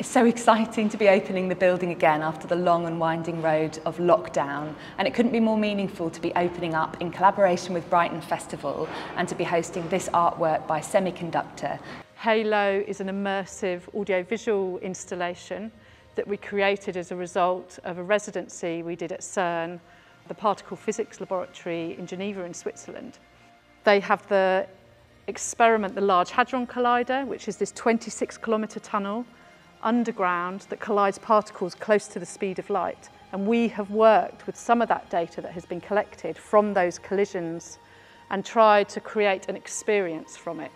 It's so exciting to be opening the building again after the long and winding road of lockdown and it couldn't be more meaningful to be opening up in collaboration with Brighton Festival and to be hosting this artwork by Semiconductor. Halo is an immersive audiovisual installation that we created as a result of a residency we did at CERN, the particle physics laboratory in Geneva in Switzerland. They have the experiment, the Large Hadron Collider, which is this 26 kilometre tunnel underground that collides particles close to the speed of light. And we have worked with some of that data that has been collected from those collisions and tried to create an experience from it.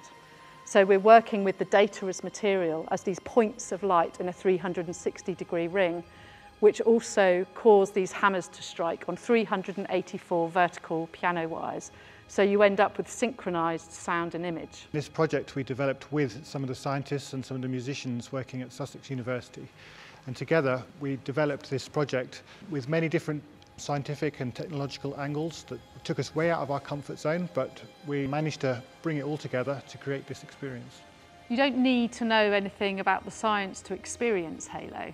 So we're working with the data as material as these points of light in a 360 degree ring which also cause these hammers to strike on 384 vertical piano wires. So you end up with synchronized sound and image. This project we developed with some of the scientists and some of the musicians working at Sussex University. And together we developed this project with many different scientific and technological angles that took us way out of our comfort zone, but we managed to bring it all together to create this experience. You don't need to know anything about the science to experience Halo.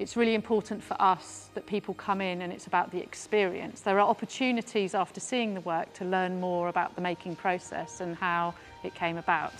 It's really important for us that people come in and it's about the experience. There are opportunities after seeing the work to learn more about the making process and how it came about.